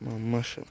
машин.